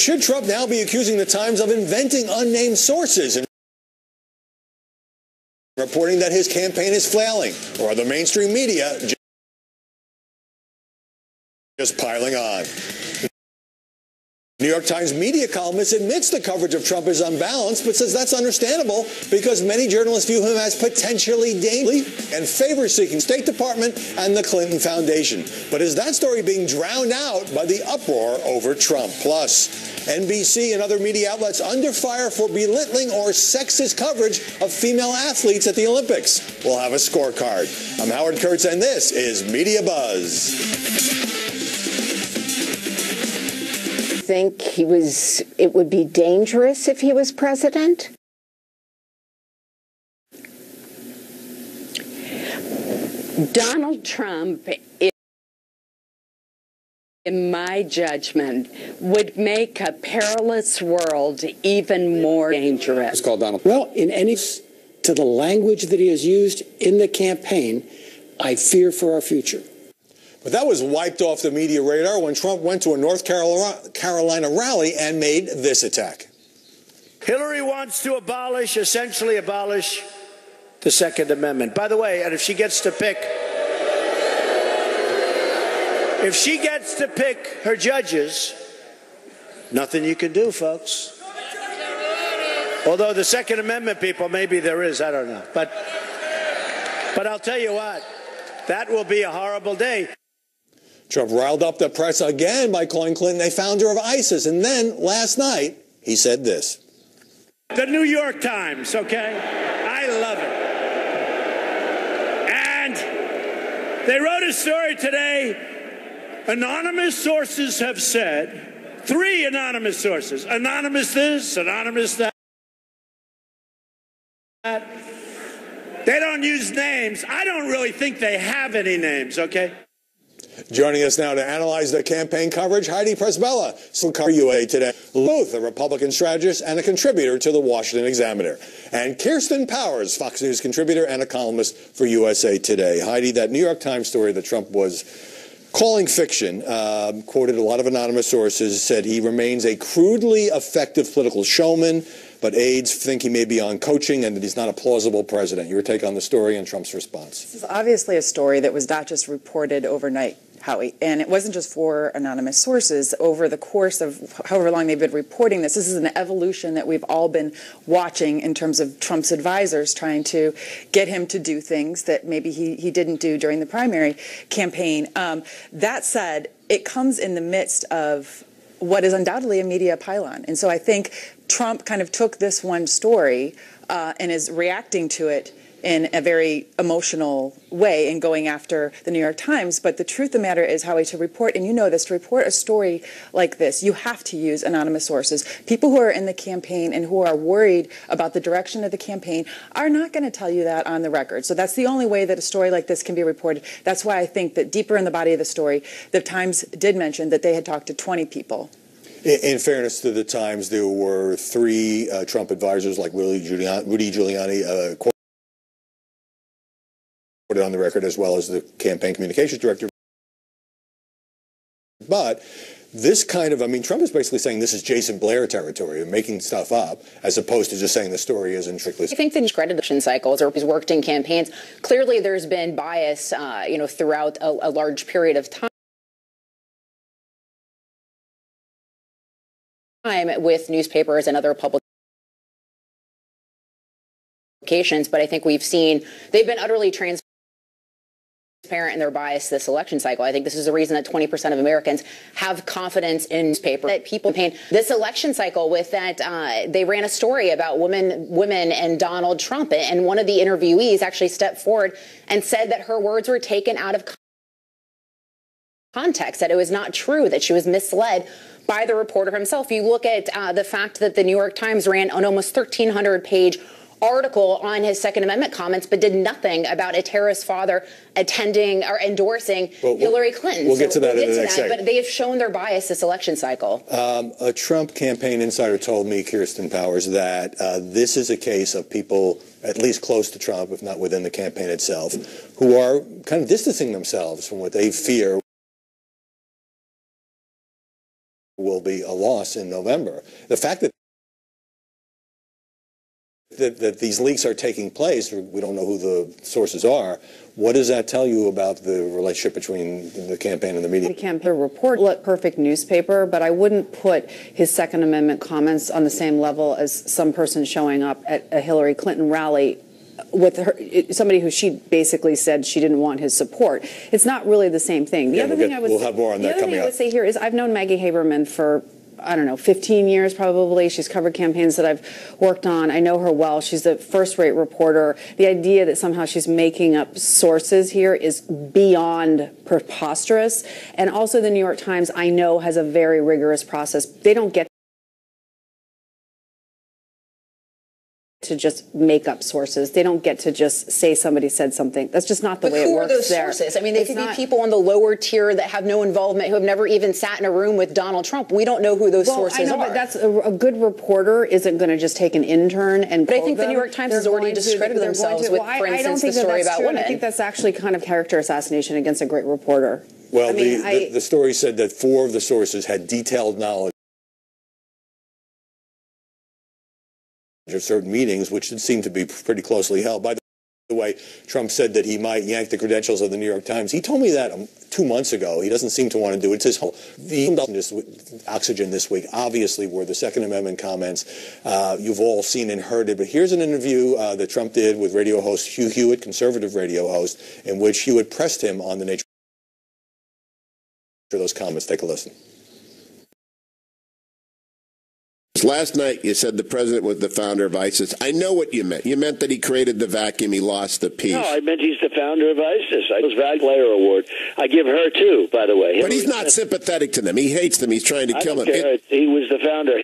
Should Trump now be accusing the Times of inventing unnamed sources and reporting that his campaign is flailing? Or are the mainstream media just piling on? New York Times media columnist admits the coverage of Trump is unbalanced, but says that's understandable because many journalists view him as potentially dangerous and favor-seeking State Department and the Clinton Foundation. But is that story being drowned out by the uproar over Trump? Plus, NBC and other media outlets under fire for belittling or sexist coverage of female athletes at the Olympics. We'll have a scorecard. I'm Howard Kurtz, and this is Media Buzz think he was it would be dangerous if he was president? Donald Trump in my judgment, would make a perilous world even more dangerous. It's called Donald. Well, in any to the language that he has used in the campaign, I fear for our future. But that was wiped off the media radar when Trump went to a North Carolina rally and made this attack. Hillary wants to abolish, essentially abolish, the Second Amendment. By the way, and if she gets to pick, if she gets to pick her judges, nothing you can do, folks. Although the Second Amendment people, maybe there is, I don't know. But, but I'll tell you what, that will be a horrible day. Trump riled up the press again by calling Clinton a founder of ISIS. And then last night, he said this. The New York Times, okay? I love it. And they wrote a story today. Anonymous sources have said, three anonymous sources, anonymous this, anonymous that. They don't use names. I don't really think they have any names, okay? Joining us now to analyze the campaign coverage, Heidi cover UA today. Boothe a Republican strategist and a contributor to the Washington Examiner. And Kirsten Powers, Fox News contributor and a columnist for USA Today. Heidi, that New York Times story that Trump was calling fiction, um, quoted a lot of anonymous sources, said he remains a crudely effective political showman, but aides think he may be on coaching and that he's not a plausible president. Your take on the story and Trump's response? This is obviously a story that was not just reported overnight. Howie. And it wasn't just for anonymous sources. Over the course of however long they've been reporting this, this is an evolution that we've all been watching in terms of Trump's advisors trying to get him to do things that maybe he, he didn't do during the primary campaign. Um, that said, it comes in the midst of what is undoubtedly a media pile-on. And so I think Trump kind of took this one story uh, and is reacting to it in a very emotional way in going after the New York Times. But the truth of the matter is, Howie, to report, and you know this, to report a story like this, you have to use anonymous sources. People who are in the campaign and who are worried about the direction of the campaign are not going to tell you that on the record. So that's the only way that a story like this can be reported. That's why I think that deeper in the body of the story, the Times did mention that they had talked to 20 people. In, fairness to the Times, there were three uh, Trump advisors like Rudy Giuliani, Rudy Giuliani uh, it on the record as well as the campaign communications director. But this kind of, I mean, Trump is basically saying this is Jason Blair territory, making stuff up, as opposed to just saying the story isn't strictly. I think the discreditation cycles, or he's worked in campaigns, clearly there's been bias, uh, you know, throughout a, a large period of time. with newspapers and other publications, but I think we've seen they've been utterly transparent transparent in their bias this election cycle. I think this is the reason that 20% of Americans have confidence in newspaper that people paint this election cycle with that uh, they ran a story about women women and Donald Trump and one of the interviewees actually stepped forward and said that her words were taken out of context that it was not true that she was misled by the reporter himself. You look at uh, the fact that the New York Times ran an almost 1300 page article on his Second Amendment comments, but did nothing about a terrorist father attending or endorsing well, Hillary Clinton. We'll so get to that we'll in the next But they have shown their bias this election cycle. Um, a Trump campaign insider told me, Kirsten Powers, that uh, this is a case of people at least close to Trump, if not within the campaign itself, who are kind of distancing themselves from what they fear will be a loss in November. The fact that that, that these leaks are taking place, we don't know who the sources are. What does that tell you about the relationship between the campaign and the media? The campaign report looked perfect newspaper, but I wouldn't put his Second Amendment comments on the same level as some person showing up at a Hillary Clinton rally with her, somebody who she basically said she didn't want his support. It's not really the same thing. The Yeah, other we'll thing get- I would we'll say, have more on the other thing I up. would say here is I've known Maggie Haberman for I don't know 15 years probably. She's covered campaigns that I've worked on. I know her well. She's a first-rate reporter. The idea that somehow she's making up sources here is beyond preposterous. And also, the New York Times I know has a very rigorous process. They don't get to just make up sources. They don't get to just say somebody said something. That's just not the But way who are those there. sources? I mean, they It's could not- be people on the lower tier that have no involvement, who have never even sat in a room with Donald Trump. We don't know who those well, sources I know, are. but that's a, a good reporter isn't going to just take an intern and. But I quote think the. New York Times They're has already going to- discredited they're themselves to- with, well, I- for I don't instance, think the that story that's about true, women. I think that's actually kind of character assassination against a great reporter. Well, I mean, the, I- the, the story said that four of the sources had detailed knowledge of certain meetings, which seem to be pretty closely held. By the way, Trump said that he might yank the credentials of the New York Times. He told me that um, two months ago. He doesn't seem to want to do it. It's his whole the oxygen this week. Obviously, were the Second Amendment comments. Uh, you've all seen and heard it. But here's an interview uh, that Trump did with radio host Hugh Hewitt, conservative radio host, in which Hewitt pressed him on the nature of those comments. Take a listen. Last night, you said the president was the founder of ISIS. I know what you meant. You meant that he created the vacuum, he lost the peace. No, I meant he's the founder of ISIS. I was Value Player Award. I give her too, by the way. but he's Hillary not sympathetic to them. He hates them. He's trying to I kill them. care. He was the founder.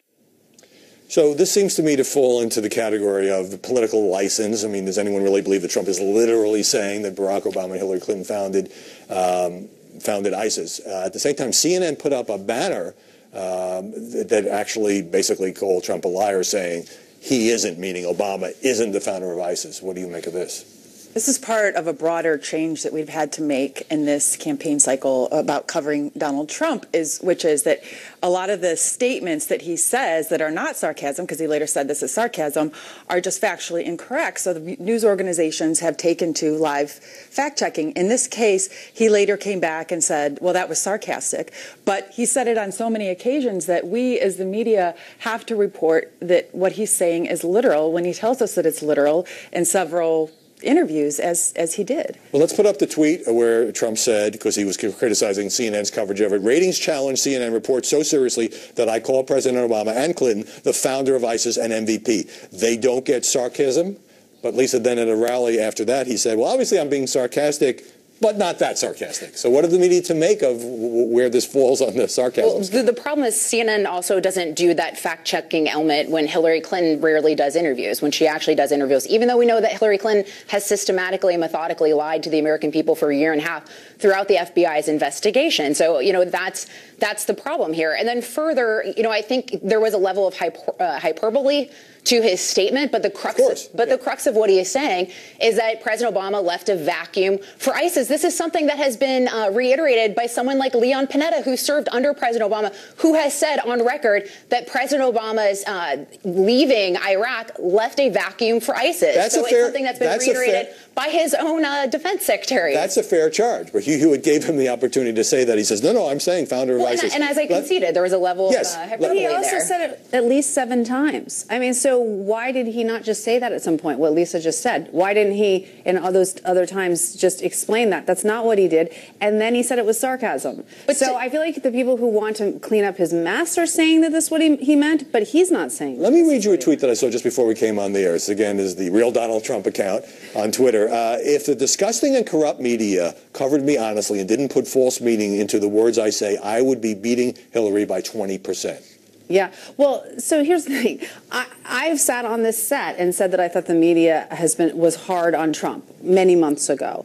So this seems to me to fall into the category of political license. I mean, does anyone really believe that Trump is literally saying that Barack Obama and Hillary Clinton founded um, founded ISIS? Uh, at the same time, CNN put up a banner um, that, that actually basically called Trump a liar, saying he isn't, meaning Obama isn't the founder of ISIS. What do you make of this? This is part of a broader change that we've had to make in this campaign cycle about covering Donald Trump, is which is that a lot of the statements that he says that are not sarcasm, because he later said this is sarcasm, are just factually incorrect. So the news organizations have taken to live fact checking. In this case, he later came back and said, well, that was sarcastic. But he said it on so many occasions that we, as the media, have to report that what he's saying is literal when he tells us that it's literal in several interviews as as he did. Well, let's put up the tweet where Trump said, because he was criticizing CNN's coverage of it, ratings challenge CNN report so seriously that I call President Obama and Clinton the founder of ISIS and MVP. They don't get sarcasm. But Lisa, then at a rally after that, he said, well, obviously I'm being sarcastic, but not that sarcastic. So what are the media to make of where this falls on the sarcasm? Well, the, the problem is CNN also doesn't do that fact checking element when Hillary Clinton rarely does interviews, when she actually does interviews. Even though we know that Hillary Clinton has systematically and methodically lied to the American people for a year and a half throughout the FBI's investigation. So, you know, that's that's the problem here. And then further, you know, I think there was a level of hyper, uh, hyperbole to his statement, but the crux, course, but the crux of what he is saying is that President Obama left a vacuum for ISIS. This is something that has been uh, reiterated by someone like Leon Panetta, who served under President Obama, who has said on record that President Obama's uh, leaving Iraq left a vacuum for ISIS. That's so a it's fair- something that's been that's a fair- reiterated by his own uh, defense secretary. That's a fair charge. But Hugh Hewitt gave him the opportunity to say that. He says, no, no, I'm saying founder of well, and, ISIS. and as I Let- conceded, there was a level Yes, of uh, let- hyperbole He also there. said it at least seven times. I mean, so why did he not just say that at some point? What Lisa just said. Why didn't he, in all those other times, just explain that? That's not what he did. And then he said it was sarcasm. But so to- I feel like the people who want to clean up his mess are saying that this is what he, he meant, but he's not saying. Let me read you a tweet that I saw just before we came on the air. This again is the real Donald Trump account on Twitter. Uh, if the disgusting and corrupt media covered me honestly and didn't put false meaning into the words I say, I would be beating Hillary by 20 percent. Yeah. Well, so here's the thing. I, I've sat on this set and said that I thought the media has been was hard on Trump many months ago.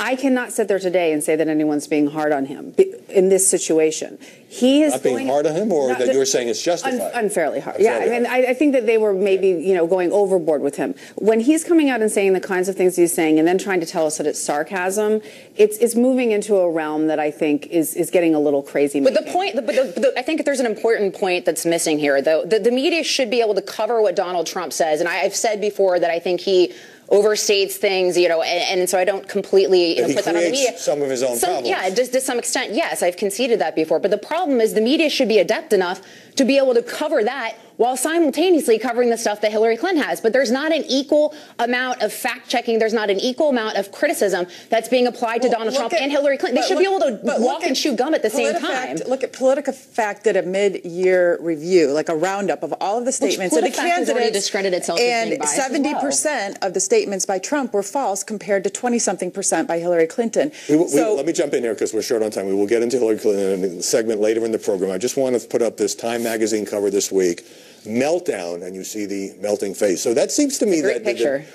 I cannot sit there today and say that anyone's being hard on him in this situation. He is Not being hard on him, or Not that you're saying it's justified? Un- unfairly hard. Unfairly yeah, I mean. I, I think that they were maybe you know going overboard with him when he's coming out and saying the kinds of things he's saying, and then trying to tell us that it's sarcasm. It's it's moving into a realm that I think is is getting a little crazy. But the making. point, but the, the, I think there's an important point that's missing here, though. The, the media should be able to cover what Donald Trump says, and I, I've said before that I think he overstates things, you know, and, and so I don't completely you know, put that on the media. some of his own Some- problems. Yeah, just to some extent, yes, I've conceded that before. But the problem is the media should be adept enough to be able to cover that while simultaneously covering the stuff that Hillary Clinton has. But there's not an equal amount of fact checking. There's not an equal amount of criticism that's being applied to Well, Donald Trump at- and Hillary Clinton. They should look- be able to walk and at chew gum at the same PolitiFact- time. Look at PolitiFact did a mid-year review, like a roundup of all of the statements of the PolitiFact candidates. discredited itself and being biased as seventy percent of the statements by Trump were false, compared to twenty-something percent by Hillary Clinton. We, will- we, so, let me jump in here because we're short on time. We will get into Hillary Clinton in a segment later in the program. I just want to put up this Time magazine cover this week. Meltdown, and you see the melting face. So that seems to me that the-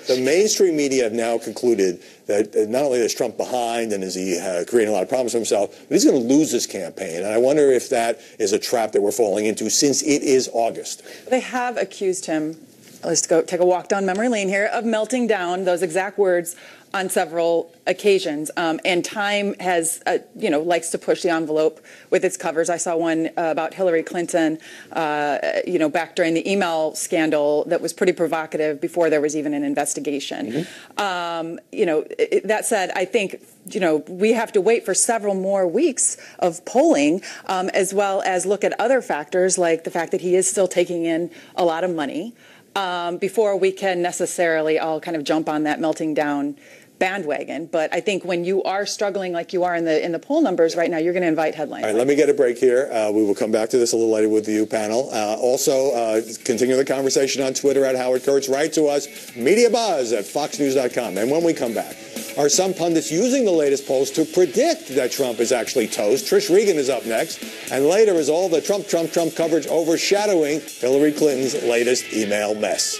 The, the mainstream media have now concluded that uh, not only is Trump behind and is he uh, creating a lot of problems for himself, but he's going to lose this campaign. And I wonder if that is a trap that we're falling into since it is August. They have accused him, let's go take a walk down memory lane here, of melting down those exact words on several occasions. Um, and Time has, uh, you know, likes to push the envelope with its covers. I saw one uh, about Hillary Clinton, uh, you know, back during the email scandal that was pretty provocative before there was even an investigation. Um, you know, i- i- that said, I think you know, we have to wait for several more weeks of polling, um, as well as look at other factors like the fact that he is still taking in a lot of money um, before we can necessarily all kind of jump on that melting down bandwagon. But I think when you are struggling like you are in the in the poll numbers right now, you're going to invite headlines. All right, let me get a break here. Uh, we will come back to this a little later with you panel. Uh, also, uh, continue the conversation on Twitter at Howard Kurtz. Write to us, MediaBuzz at FoxNews.com. And when we come back, are some pundits using the latest polls to predict that Trump is actually toast? Trish Regan is up next. And later is all the Trump, Trump, Trump coverage overshadowing Hillary Clinton's latest email mess.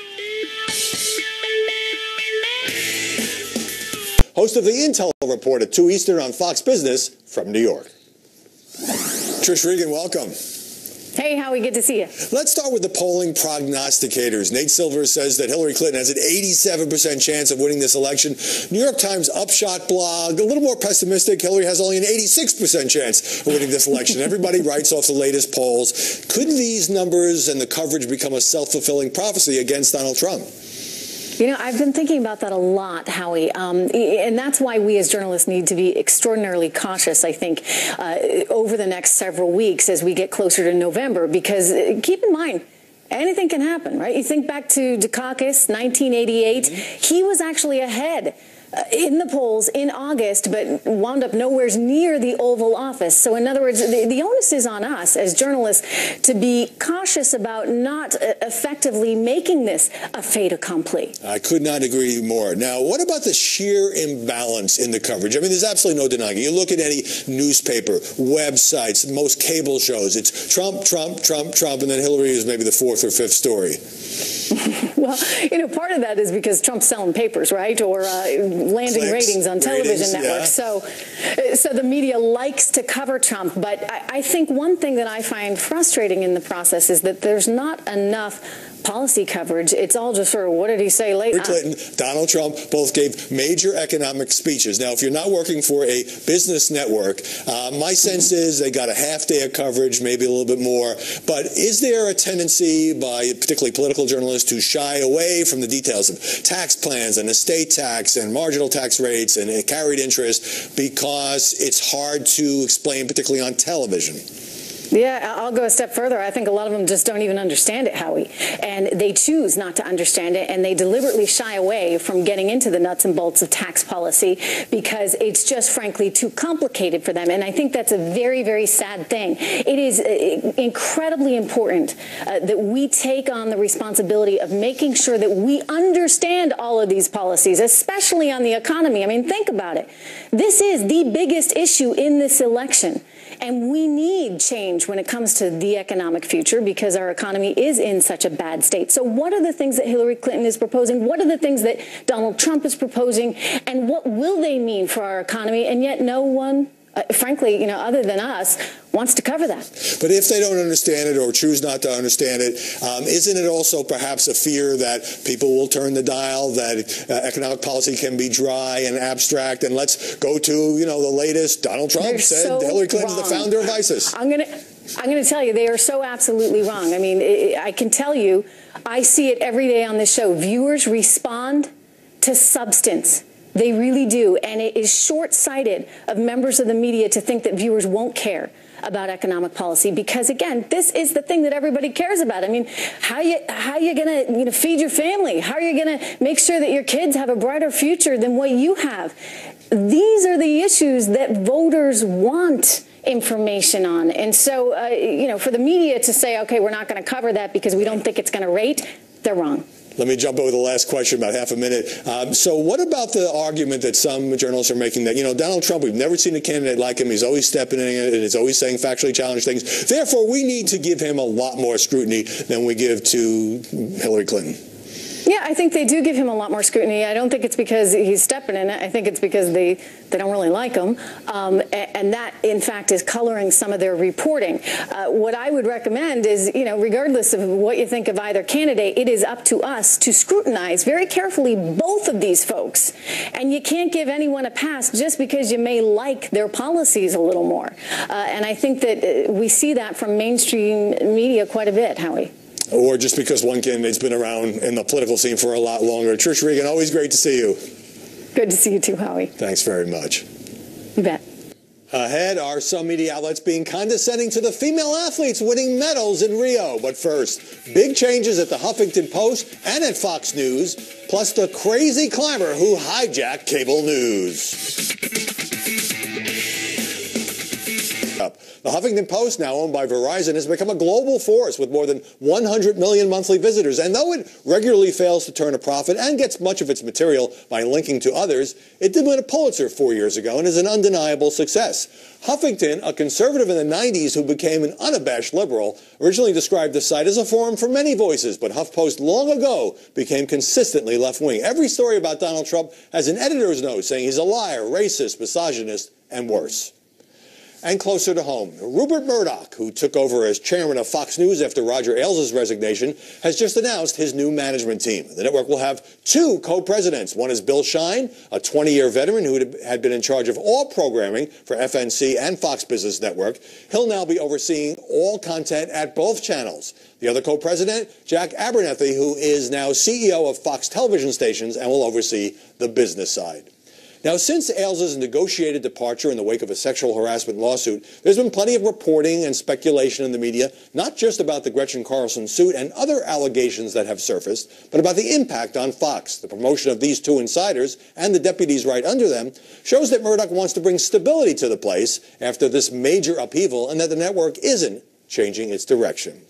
Host of the Intel Report at 2 Eastern on Fox Business from New York. Trish Regan, welcome. Hey, Howie, good to see you. Let's start with the polling prognosticators. Nate Silver says that Hillary Clinton has an 87% chance of winning this election. New York Times Upshot blog, a little more pessimistic. Hillary has only an 86% chance of winning this election. Everybody writes off the latest polls. Could these numbers and the coverage become a self-fulfilling prophecy against Donald Trump? You know, I've been thinking about that a lot, Howie, um, and that's why we as journalists need to be extraordinarily cautious, I think, uh, over the next several weeks as we get closer to November, because uh, keep in mind, anything can happen, right? You think back to Dukakis, 1988, Mm-hmm. he was actually ahead. Uh, In the polls in August, but wound up nowhere near the Oval Office. So, in other words, the, the onus is on us as journalists to be cautious about not uh, effectively making this a fait accompli. I could not agree more. Now, what about the sheer imbalance in the coverage? I mean, there's absolutely no denying it. You look at any newspaper, websites, most cable shows, it's Trump, Trump, Trump, Trump, and then Hillary is maybe the fourth or fifth story. Well, you know, part of that is because Trump's selling papers, right, or uh, landing Clicks, ratings on television ratings, networks. yeah. So, uh, so the media likes to cover Trump. But I, I think one thing that I find frustrating in the process is that there's not enough policy coverage. It's all just sort of what did he say late? Hillary Clinton, Donald Trump both gave major economic speeches. Now, if you're not working for a business network, uh, my sense is they got a half day of coverage, maybe a little bit more. But is there a tendency by particularly political journalists to shy away from the details of tax plans and estate tax and marginal tax rates and carried interest because it's hard to explain, particularly on television? Yeah, I'll go a step further. I think a lot of them just don't even understand it, Howie. And they choose not to understand it, and they deliberately shy away from getting into the nuts and bolts of tax policy because it's just frankly too complicated for them. And I think that's a very, very sad thing. It is uh, incredibly important uh, that we take on the responsibility of making sure that we understand all of these policies, especially on the economy. I mean, think about it. This is the biggest issue in this election. And we need change change when it comes to the economic future because our economy is in such a bad state. So, what are the things that Hillary Clinton is proposing? What are the things that Donald Trump is proposing? And what will they mean for our economy? And yet, no one uh, frankly, you know, other than us, wants to cover that. But if they don't understand it or choose not to understand it, um, not it also perhaps a fear that people will turn the dial, that uh, economic policy can be dry and abstract, and let's go to, you know, the latest Donald Trump They're said so Hillary Clinton's the founder of ISIS. I'm going to. I'm going to tell you, they are so absolutely wrong. I mean, I can tell you, I see it every day on the show. Viewers respond to substance. They really do. And it is short sighted of members of the media to think that viewers won't care about economic policy because again this is the thing that everybody cares about. I mean how you how you going to you know feed your family? How are you going to make sure that your kids have a brighter future than what you have? These are the issues that voters want information on. And so uh, you know for the media to say okay we're not going to cover that because we don't think it's going to rate they're wrong let me jump over the last question, about half a minute. Um, so, what about the argument that some journalists are making that, you know, Donald Trump, we've never seen a candidate like him. He's always stepping in and he's always saying factually challenged things. Therefore, we need to give him a lot more scrutiny than we give to Hillary Clinton. Yeah, I think they do give him a lot more scrutiny. I don't think it's because he's stepping in it. I think it's because they, they don't really like him. Um, and that, in fact, is coloring some of their reporting. Uh, what I would recommend is, you know, regardless of what you think of either candidate, it is up to us to scrutinize very carefully both of these folks. And you can't give anyone a pass just because you may like their policies a little more. Uh, and I think that uh, we see that from mainstream media quite a bit, Howie or just because one candidate's been around in the political scene for a lot longer. Trish Regan, always great to see you. Good to see you too, Howie. Thanks very much. You bet. Ahead are some media outlets being condescending to the female athletes winning medals in Rio. But first, big changes at the Huffington Post and at Fox News, plus the crazy climber who hijacked cable news. The Huffington Post, now owned by Verizon, has become a global force with more than 100 million monthly visitors. And though it regularly fails to turn a profit and gets much of its material by linking to others, it did win a Pulitzer four years ago and is an undeniable success. Huffington, a conservative in the 90s who became an unabashed liberal, originally described the site as a forum for many voices, but HuffPost long ago became consistently left wing. Every story about Donald Trump has an editor's note saying he's a liar, racist, misogynist, and worse and closer to home. Rupert Murdoch, who took over as chairman of Fox News after Roger Ailes' resignation, has just announced his new management team. The network will have two co-presidents. One is Bill Shine, a 20-year veteran who had been in charge of all programming for FNC and Fox Business Network. He'll now be overseeing all content at both channels. The other co-president, Jack Abernethy, who is now CEO of Fox television stations and will oversee the business side. Now, since Ailes' negotiated departure in the wake of a sexual harassment lawsuit, there's been plenty of reporting and speculation in the media, not just about the Gretchen Carlson suit and other allegations that have surfaced, but about the impact on Fox. The promotion of these two insiders and the deputies right under them shows that Murdoch wants to bring stability to the place after this major upheaval and that the network isn't changing its direction.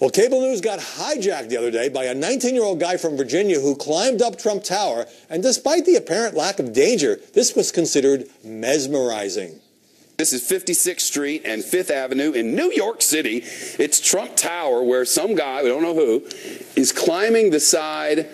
Well, cable news got hijacked the other day by a 19 year old guy from Virginia who climbed up Trump Tower, and despite the apparent lack of danger, this was considered mesmerizing. This is 56th Street and 5th Avenue in New York City. It's Trump Tower, where some guy, we don't know who, is climbing the side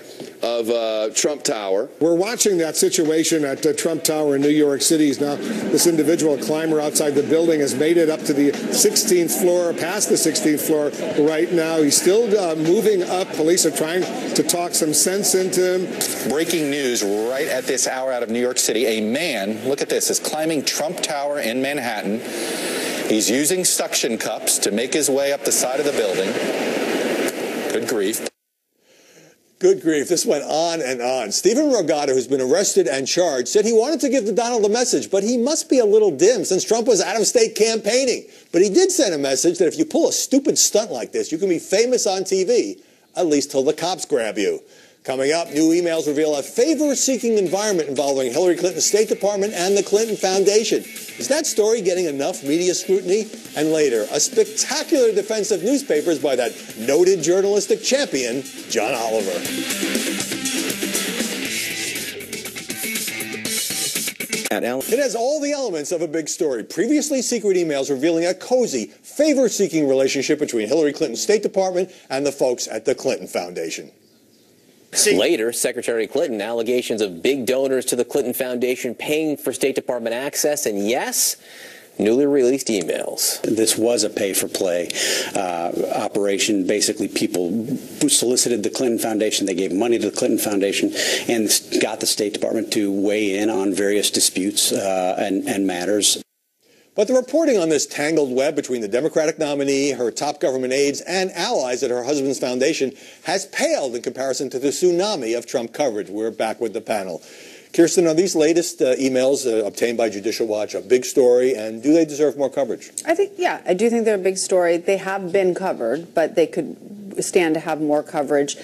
of uh, Trump Tower. We're watching that situation at uh, Trump Tower in New York City. Now, this individual climber outside the building has made it up to the 16th floor, past the 16th floor right now. He's still uh, moving up. Police are trying to talk some sense into him. Breaking news right at this hour out of New York City. A man, look at this, is climbing Trump Tower in Manhattan. He's using suction cups to make his way up the side of the building. Good grief. Good grief, this went on and on. Stephen Rogata, who's been arrested and charged, said he wanted to give the Donald a message, but he must be a little dim since Trump was out of state campaigning. But he did send a message that if you pull a stupid stunt like this, you can be famous on TV, at least till the cops grab you. Coming up, new emails reveal a favor-seeking environment involving Hillary Clinton's State Department and the Clinton Foundation. Is that story getting enough media scrutiny? And later, a spectacular defense of newspapers by that noted journalistic champion, John Oliver. It has all the elements of a big story. Previously secret emails revealing a cozy, favor seeking relationship between Hillary Clinton's State Department and the folks at the Clinton Foundation. Later, Secretary Clinton allegations of big donors to the Clinton Foundation paying for State Department access, and yes, newly released emails. This was a pay for play uh, operation. Basically, people solicited the Clinton Foundation, they gave money to the Clinton Foundation, and got the State Department to weigh in on various disputes uh, and, and matters. But the reporting on this tangled web between the Democratic nominee, her top government aides, and allies at her husband's foundation has paled in comparison to the tsunami of Trump coverage. We're back with the panel. Kirsten, are these latest uh, emails uh, obtained by Judicial Watch a big story, and do they deserve more coverage? I think, yeah, I do think they're a big story. They have been covered, but they could stand to have more coverage.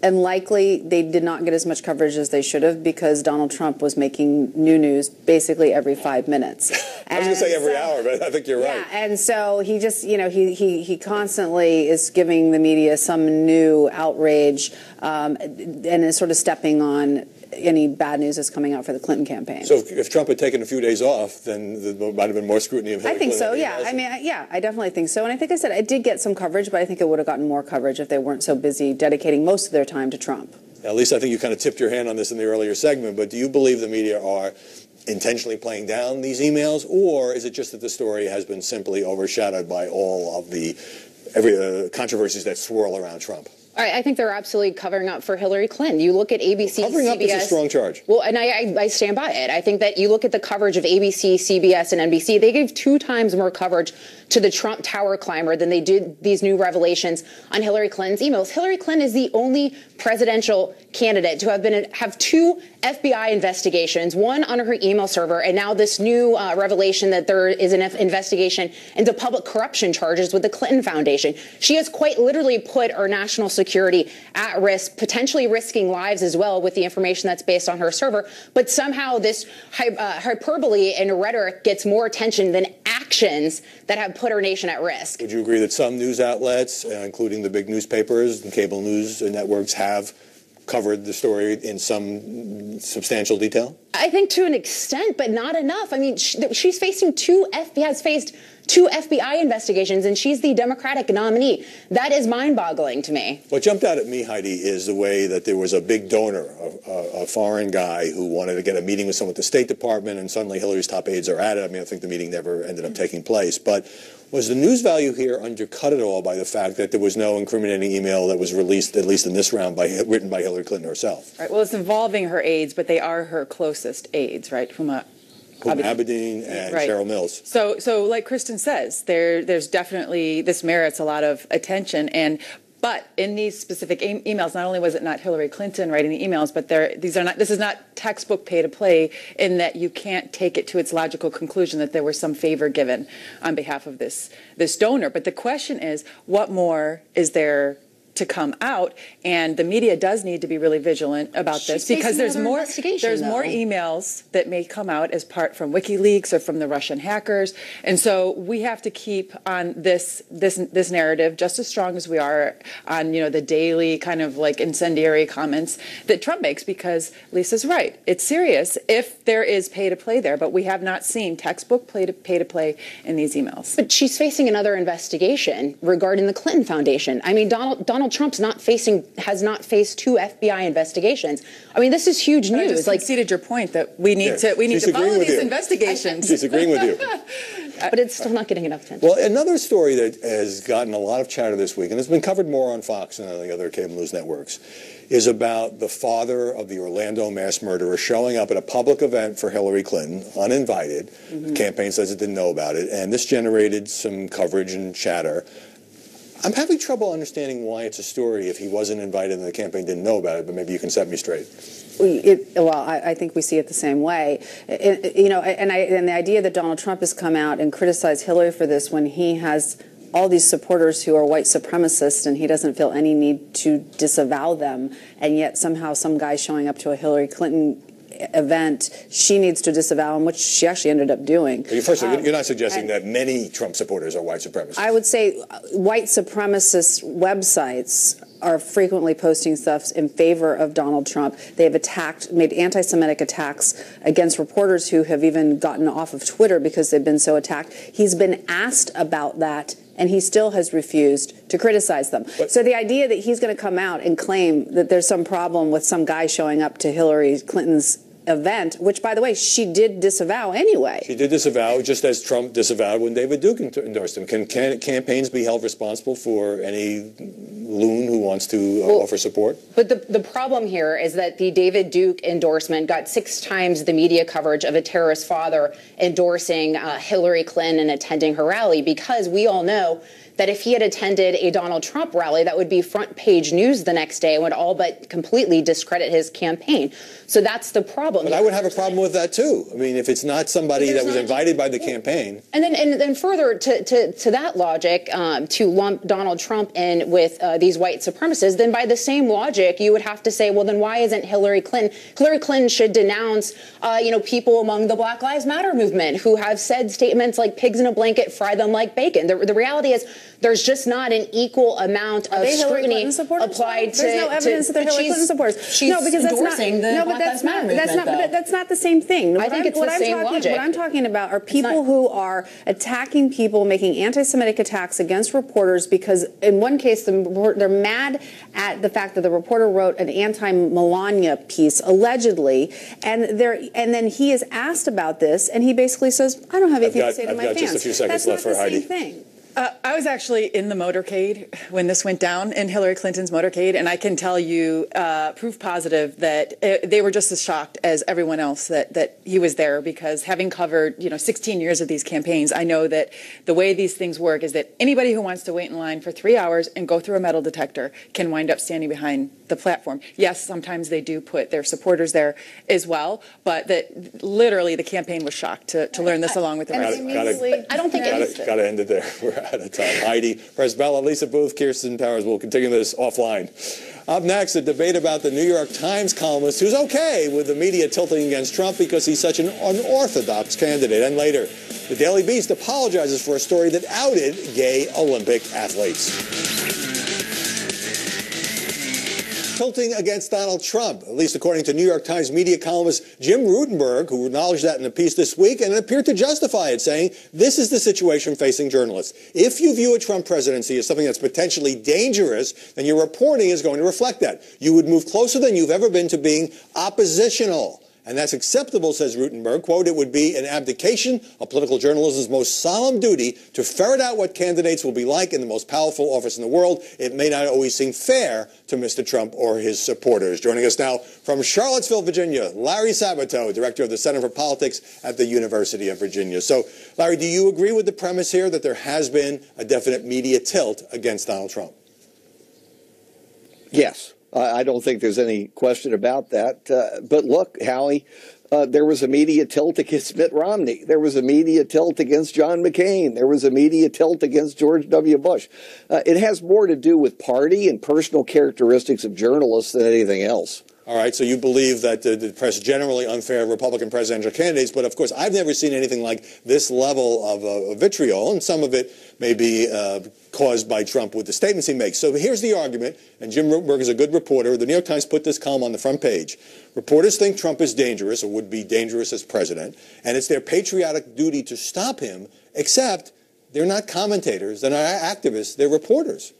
And likely they did not get as much coverage as they should have because Donald Trump was making new news basically every five minutes. I was going to say every so, hour, but I think you're yeah, right. And so he just, you know, he, he, he constantly is giving the media some new outrage um, and is sort of stepping on any bad news that's coming out for the Clinton campaign. So if, if Trump had taken a few days off, then there might have been more scrutiny of Hillary I think Clinton so, yeah. I mean, yeah, I definitely think so. And I think I said I did get some coverage, but I think it would have gotten more coverage if they weren't so busy dedicating most of their time to Trump. At least I think you kind of tipped your hand on this in the earlier segment, but do you believe the media are intentionally playing down these emails, or is it just that the story has been simply overshadowed by all of the every uh, controversies that swirl around Trump? I think they're absolutely covering up for Hillary Clinton. You look at ABC, covering CBS. up is a strong charge. Well, and I, I, I, stand by it. I think that you look at the coverage of ABC, CBS, and NBC. They gave two times more coverage to the Trump Tower climber than they did these new revelations on Hillary Clinton's emails. Hillary Clinton is the only presidential candidate to have been have two FBI investigations, one on her email server, and now this new uh, revelation that there is an investigation into public corruption charges with the Clinton Foundation. She has quite literally put our national security at risk, potentially risking lives as well with the information that's based on her server. But somehow this uh, hyperbole and rhetoric gets more attention than actions that have put our nation at risk. Would you agree that some news outlets, uh, including the big newspapers and cable news networks, have covered the story in some substantial detail? I think to an extent, but not enough. I mean, she's facing two FBI has faced two FBI investigations, and she's the Democratic nominee. That is mind-boggling to me. What jumped out at me, Heidi, is the way that there was a big donor, a, a, foreign guy who wanted to get a meeting with someone at the State Department, and suddenly Hillary's top aides are at it. I mean, I think the meeting never ended up taking place, but was the news value here undercut at all by the fact that there was no incriminating email that was released, at least in this round, by written by Hillary Clinton herself? Right. Well, it's involving her aides, but they are her closest aides, right? Huma Huma Abedin and right. Cheryl Mills. So, so like Kristen says, there, there's definitely this merits a lot of attention, and but in these specific e- emails, not only was it not Hillary Clinton writing the emails, but there, these are not. This is not textbook pay to play in that you can't take it to its logical conclusion that there was some favor given on behalf of this this donor. But the question is, what more is there to come out, and the media does need to be really vigilant about She's this because there's more there's though. more emails that may come out as part from WikiLeaks or from the Russian hackers, and so we have to keep on this this this narrative just as strong as we are on you know the daily kind of like incendiary comments that Trump makes because Lisa's right. It's serious if there is pay to play there, but we have not seen textbook pay to pay to play in these emails. But she's facing another investigation regarding the Clinton Foundation. I mean, Donald Donald Donald Trump's not facing has not faced two FBI investigations. I mean, this is huge but news. I just like conceded your point that we need to we need to follow these you. investigations. She's agreeing with you. but it's still not getting enough attention. Well, another story that has gotten a lot of chatter this week, and it's been covered more on Fox and the other cable news networks, is about the father of the Orlando mass murderer showing up at a public event for Hillary Clinton, uninvited. Mm-hmm. The campaign says it didn't know about it, and this generated some coverage and chatter. I'm having trouble understanding why it's a story if he wasn't invited and the campaign didn't know about it, but maybe you can set me straight. It, well, I, I, think we see it the same way. It, you know, and, I, and the idea that Donald Trump has come out and criticized Hillary for this when he has all these supporters who are white supremacists and he doesn't feel any need to disavow them, and yet somehow some guy showing up to a Hillary Clinton event, she needs to disavow him, which she actually ended up doing. First of all, um, you're not suggesting that many Trump supporters are white supremacists. I would say uh, white supremacist websites are frequently posting stuff in favor of Donald Trump. They have attacked, made anti-Semitic attacks against reporters who have even gotten off of Twitter because they've been so attacked. He's been asked about that and he still has refused to criticize them. But, so the idea that he's going to come out and claim that there's some problem with some guy showing up to Hillary Clinton's event, which, by the way, she did disavow anyway. She did disavow, just as Trump disavowed when David Duke endorsed him. Can, can campaigns be held responsible for any loon who wants to uh, well, offer support? But the, the problem here is that the David Duke endorsement got six times the media coverage of a terrorist father endorsing uh, Hillary Clinton and attending her rally because we all know that if he had attended a Donald Trump rally, that would be front page news the next day and would all but completely discredit his campaign. So that's the problem. But I would have a problem with that too. I mean, if it's not somebody that was invited by the campaign. And then, and then further to, to, to that logic, um, to lump Donald Trump in with uh, these white supremacists, then by the same logic, you would have to say, well, then why isn't Hillary Clinton? Hillary Clinton should denounce, uh, you know, people among the Black Lives Matter movement who have said statements like pigs in a blanket, fry them like bacon. The, the reality is there's just not an equal amount of scrutiny applied to. There's no evidence to, that they're Hillary Clinton supporters. She's no, because that's not. the no, but that's not. That's not. But that's not the same thing. I think I'm, it's the I'm same talking, logic. What I'm talking about are people who are attacking people, making anti-Semitic attacks against reporters because, in one case, they're mad at the fact that the reporter wrote an anti-Melania piece allegedly, and they're and then he is asked about this, and he basically says, "I don't have anything got, to say to I've my got fans." Just a few seconds That's left not for the Heidi. same thing. Uh, I was actually in the motorcade when this went down in Hillary Clinton's motorcade, and I can tell you, uh, proof positive that it, uh, they were just as shocked as everyone else that that he was there. Because having covered, you know, 16 years of these campaigns, I know that the way these things work is that anybody who wants to wait in line for three hours and go through a metal detector can wind up standing behind the platform. Yes, sometimes they do put their supporters there as well, but that literally the campaign was shocked to, to learn this along with the rest. Gotta, I don't think gotta, it's gotta end it there. Out of time. Heidi, Przybyla, Lisa Boothe, Kirsten Powers. We'll continue this offline. Up next, a debate about the New York Times columnist who's okay with the media tilting against Trump because he's such an unorthodox candidate. And later, the Daily Beast apologizes for a story that outed gay Olympic athletes tilting against Donald Trump, at least according to New York Times media columnist Jim Rutenberg, who acknowledged that in a piece this week and appeared to justify it, saying this is the situation facing journalists. If you view a Trump presidency as something that's potentially dangerous, then your reporting is going to reflect that. You would move closer than you've ever been to being oppositional and that's acceptable, says Rutenberg. Quote, it would be an abdication of political journalism's most solemn duty to ferret out what candidates will be like in the most powerful office in the world. It may not always seem fair to Mr. Trump or his supporters. Joining us now from Charlottesville, Virginia, Larry Sabato, director of the Center for Politics at the University of Virginia. So, Larry, do you agree with the premise here that there has been a definite media tilt against Donald Trump? Yes. I don't think there's any question about that. Uh, but look, Howie, uh, there was a media tilt against Mitt Romney. There was a media tilt against John McCain. There was a media tilt against George W. Bush. Uh, it has more to do with party and personal characteristics of journalists than anything else. All right, so you believe that the, the press generally unfair Republican presidential candidates, but of course, I've never seen anything like this level of uh, vitriol, and some of it may be uh, caused by Trump with the statements he makes. So here's the argument, and Jim Rutenberg is a good reporter. The New York Times put this column on the front page. Reporters think Trump is dangerous, or would be dangerous as president, and it's their patriotic duty to stop him, except they're not commentators, they're not activists, they're reporters.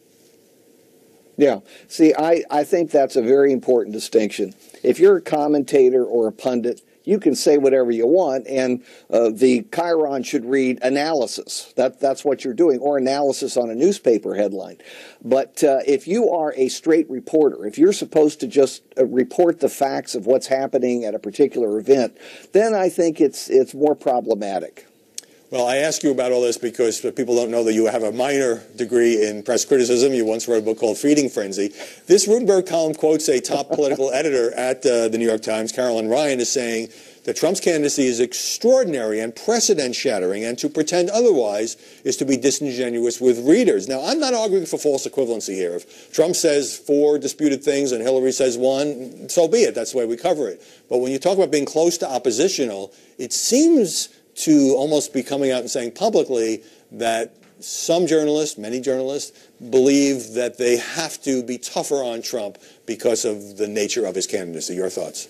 Yeah. See, I, I think that's a very important distinction. If you're a commentator or a pundit, you can say whatever you want, and uh, the chyron should read analysis. That, that's what you're doing, or analysis on a newspaper headline. But uh, if you are a straight reporter, if you're supposed to just uh, report the facts of what's happening at a particular event, then I think it's, it's more problematic. Well, I ask you about all this because people don't know that you have a minor degree in press criticism. You once wrote a book called Feeding Frenzy. This Rutenberg column quotes a top political editor at uh, the New York Times, Carolyn Ryan, is saying that Trump's candidacy is extraordinary and precedent shattering, and to pretend otherwise is to be disingenuous with readers. Now, I'm not arguing for false equivalency here. If Trump says four disputed things and Hillary says one, so be it. That's the way we cover it. But when you talk about being close to oppositional, it seems to almost be coming out and saying publicly that some journalists, many journalists, believe that they have to be tougher on Trump because of the nature of his candidacy. Your thoughts?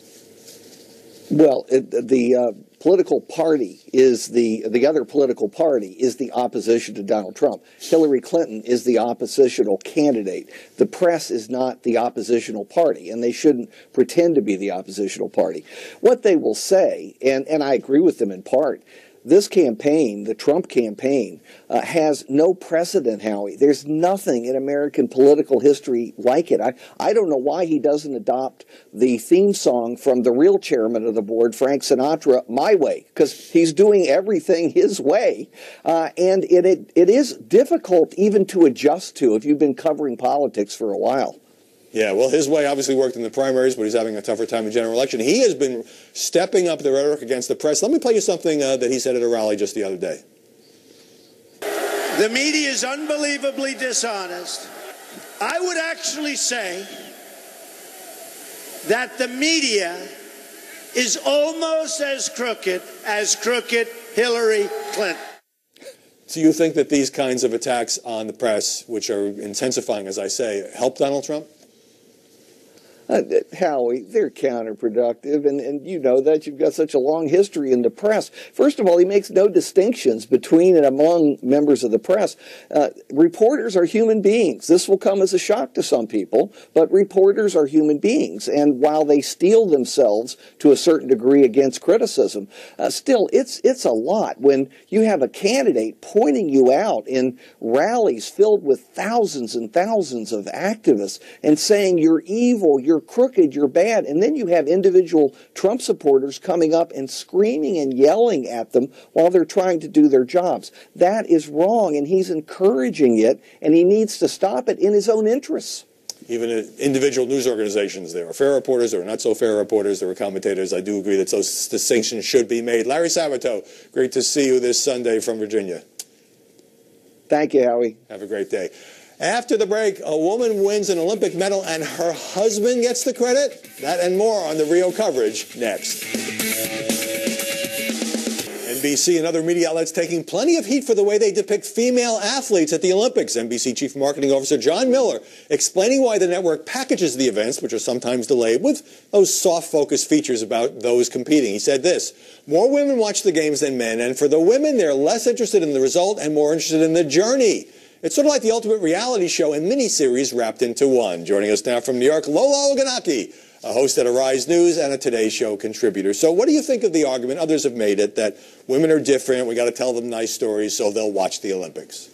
Well, it, the uh, political party is the the other political party is the opposition to Donald Trump. Hillary Clinton is the oppositional candidate. The press is not the oppositional party, and they shouldn't pretend to be the oppositional party. What they will say, and and I agree with them in part this campaign, the Trump campaign, uh, has no precedent, Howie. There's nothing in American political history like it. I, I don't know why he doesn't adopt the theme song from the real chairman of the board, Frank Sinatra, My Way, because he's doing everything his way. Uh, and it, it, it is difficult even to adjust to if you've been covering politics for a while. Yeah, well, his way obviously worked in the primaries, but he's having a tougher time in general election. He has been stepping up the rhetoric against the press. Let me play you something uh, that he said at a rally just the other day. The media is unbelievably dishonest. I would actually say that the media is almost as crooked as crooked Hillary Clinton. So you think that these kinds of attacks on the press, which are intensifying, as I say, help Donald Trump? Uh, Howie, they're counterproductive, and, and you know that you've got such a long history in the press. First of all, he makes no distinctions between and among members of the press. Uh, reporters are human beings. This will come as a shock to some people, but reporters are human beings, and while they steel themselves to a certain degree against criticism, uh, still, it's it's a lot when you have a candidate pointing you out in rallies filled with thousands and thousands of activists and saying you're evil, you're you're crooked, you're bad. And then you have individual Trump supporters coming up and screaming and yelling at them while they're trying to do their jobs. That is wrong, and he's encouraging it, and he needs to stop it in his own interests even individual news organizations. There are fair reporters, there are not so fair reporters, there are commentators. I do agree that those distinctions should be made. Larry Sabato, great to see you this Sunday from Virginia. Thank you, Howie. Have a great day. After the break, a woman wins an Olympic medal and her husband gets the credit. That and more on the Rio coverage next. NBC and other media outlets taking plenty of heat for the way they depict female athletes at the Olympics. NBC Chief Marketing Officer John Miller explaining why the network packages the events, which are sometimes delayed, with those soft focus features about those competing. He said this More women watch the games than men, and for the women, they're less interested in the result and more interested in the journey. It's sort of like the ultimate reality show and miniseries wrapped into one. Joining us now from New York, Lola Ogunnaike, a host at Arise News and a Today Show contributor. So, what do you think of the argument? Others have made it that women are different. We got to tell them nice stories so they'll watch the Olympics.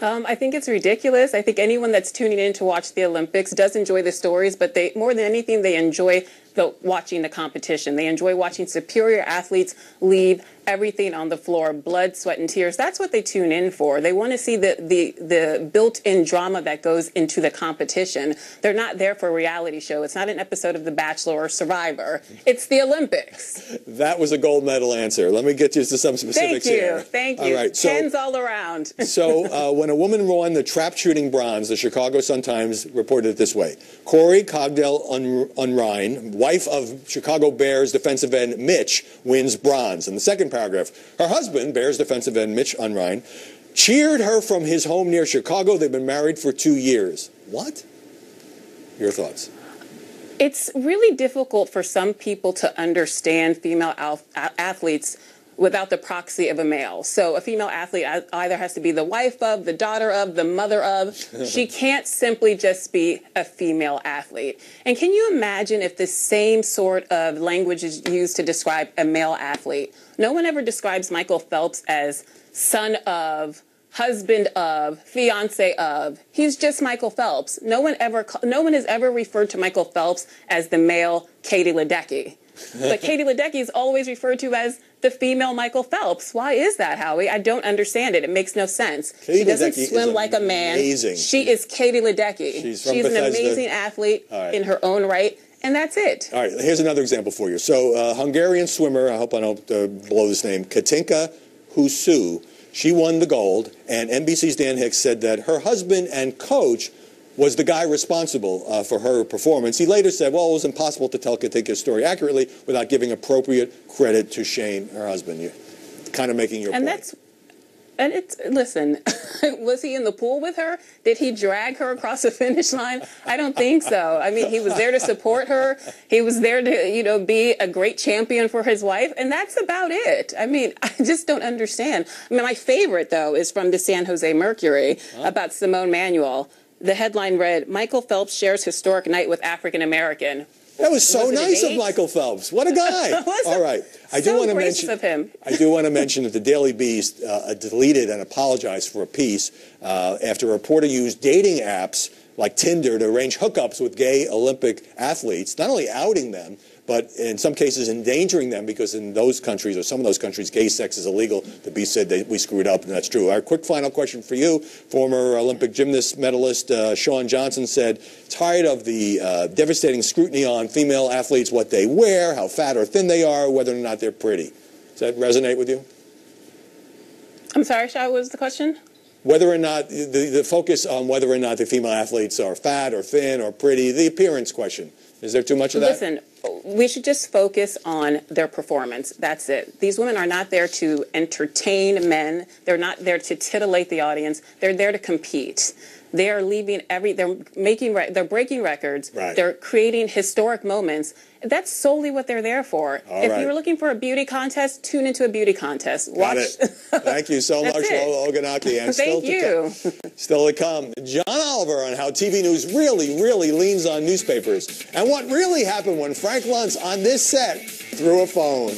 Um, I think it's ridiculous. I think anyone that's tuning in to watch the Olympics does enjoy the stories, but they more than anything they enjoy the watching the competition. They enjoy watching superior athletes leave everything on the floor, blood, sweat, and tears. That's what they tune in for. They want to see the, the, the built-in drama that goes into the competition. They're not there for a reality show. It's not an episode of The Bachelor or Survivor. It's the Olympics. That was a gold medal answer. Let me get you to some specifics Thank you. here. Thank you. All right. So, Tens all around. so uh, when a woman won the trap shooting bronze, the Chicago Sun-Times reported it this way. Corey Cogdell Unrein, wife of Chicago Bears defensive end Mitch, wins bronze. In the second paragraph. Her husband, Bears defensive end Mitch Unrein, cheered her from his home near Chicago. They've been married for two years. What? Your thoughts? It's really difficult for some people to understand female athletes without the proxy of a male. So a female athlete either has to be the wife of, the daughter of, the mother of. she can't simply just be a female athlete. And can you imagine if the same sort of language is used to describe a male athlete? No one ever describes Michael Phelps as son of, husband of, fiance of. He's just Michael Phelps. No one ever no one has ever referred to Michael Phelps as the male Katie Ledecky. but Katie Ledecky is always referred to as the female Michael Phelps. Why is that, Howie? I don't understand it. It makes no sense. Katie she doesn't Ledecky swim like a man. amazing. She is Katie Ledecky. She's She's an amazing athlete right. in her own right, and that's it. All right, here's another example for you. So, uh, Hungarian swimmer, I hope I don't uh, blow this name, Katinka Hosszu, she won the gold, and NBC's Dan Hicks said that her husband and coach was the guy responsible uh, for her performance. He later said, well, it was impossible to tell Katinka's story accurately without giving appropriate credit to Shane, her husband. You're kind of making your and point. that's And it's listen, was he in the pool with her? Did he drag her across the finish line? I don't think so. I mean, he was there to support her. He was there to, you know, be a great champion for his wife, and that's about it. I mean, I just don't understand. I mean, my favorite though is from the San Jose Mercury about Simone Manuel. The headline read, "Michael Phelps shares historic night with African American." That was so Was nice of? Michael Phelps. What a guy! All right, All it? right, I do want to mention. of him. I do want to mention that the Daily Beast uh, deleted and apologized for a piece uh, after a reporter used dating apps like Tinder to arrange hookups with gay Olympic athletes, not only outing them, but in some cases endangering them because in those countries, or some of those countries, gay sex is illegal. The Beast said that we screwed up, and that's true. Our quick final question for you. Former Olympic gymnast medalist uh, Shawn Johnson said, tired of the uh, devastating scrutiny on female athletes, what they wear, how fat or thin they are, whether or not they're pretty. Does that resonate with you? I'm sorry, Shaw. What was the question? Whether or not the, the focus on whether or not the female athletes are fat or thin or pretty, the appearance question. Is there too much of that? Listen, we should just focus on their performance. That's it. These women are not there to entertain men. They're not there to titillate the audience. They're there to compete. They are leaving every. They're making. re- They're breaking records. Right. They're creating historic moments. That's solely what they're there for. All if right. you were looking for a beauty contest, tune into a beauty contest. Got Watch. it. Thank you so much, it. Lola Ogunnaike. And still Thank to come- still to come, John Oliver on how TV news really, really leans on newspapers, and what really happened when Frank Luntz on this set threw a phone.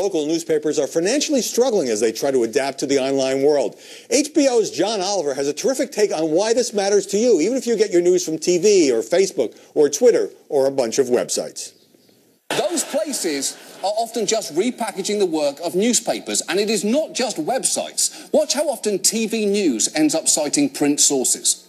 Local newspapers are financially struggling as they try to adapt to the online world. HBO's John Oliver has a terrific take on why this matters to you, even if you get your news from TV or Facebook or Twitter or a bunch of websites. Those places are often just repackaging the work of newspapers, and it is not just websites. Watch how often TV news ends up citing print sources.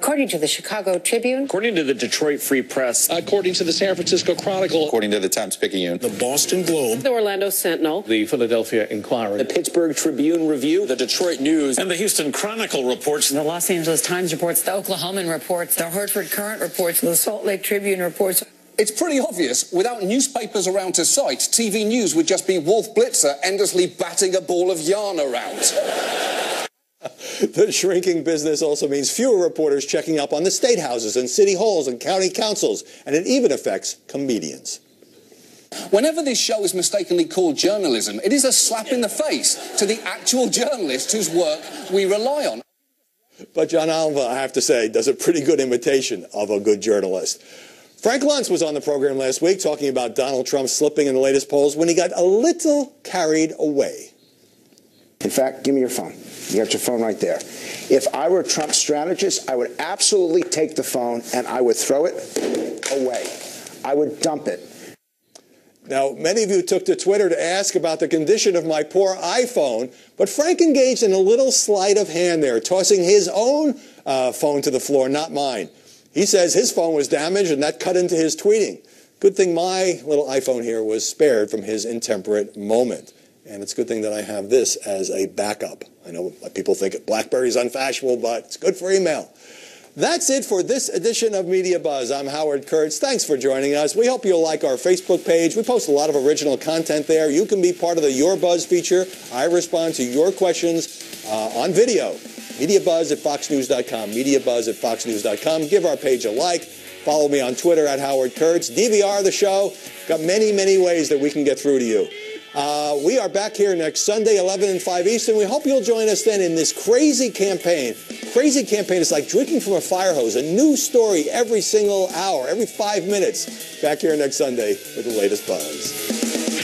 According to the Chicago Tribune, According to the Detroit Free Press, according to the San Francisco Chronicle, According to the Times Picayune, the Boston Globe, the Orlando Sentinel, the Philadelphia Inquirer, The Pittsburgh Tribune Review, the Detroit News, and the Houston Chronicle reports. the Los Angeles Times reports, the Oklahoman reports, the Hartford Courant reports, the Salt Lake Tribune reports. It's pretty obvious, without newspapers around to cite, TV news would just be Wolf Blitzer endlessly batting a ball of yarn around. The shrinking business also means fewer reporters checking up on the state houses and city halls and county councils, and it even affects comedians. Whenever this show is mistakenly called journalism, it is a slap in the face to the actual journalist whose work we rely on. But John Oliver, I have to say, does a pretty good imitation of a good journalist. Frank Luntz was on the program last week talking about Donald Trump slipping in the latest polls when he got a little carried away. In fact, give me your phone. You got your phone right there. If I were Trump's strategist, I would absolutely take the phone and I would throw it away. I would dump it. Now, many of you took to Twitter to ask about the condition of my poor iPhone, but Frank engaged in a little sleight of hand there, tossing his own uh, phone to the floor, not mine. He says his phone was damaged and that cut into his tweeting. Good thing my little iPhone here was spared from his intemperate moment. And it's a good thing that I have this as a backup. I know people think BlackBerry's unfashionable, but it's good for email. That's it for this edition of Media Buzz. I'm Howard Kurtz. Thanks for joining us. We hope you'll like our Facebook page. We post a lot of original content there. You can be part of the Your Buzz feature. I respond to your questions uh, on video. Media Buzz at foxnews.com. Media Buzz at foxnews.com. Give our page a like. Follow me on Twitter at Howard Kurtz. DVR the show. Got many, many ways that we can get through to you. Uh, we are back here next Sunday, 11 and 5 Eastern. We hope you'll join us then in this crazy campaign. Crazy campaign is like drinking from a fire hose. A new story every single hour, every five minutes. Back here next Sunday with the latest buzz.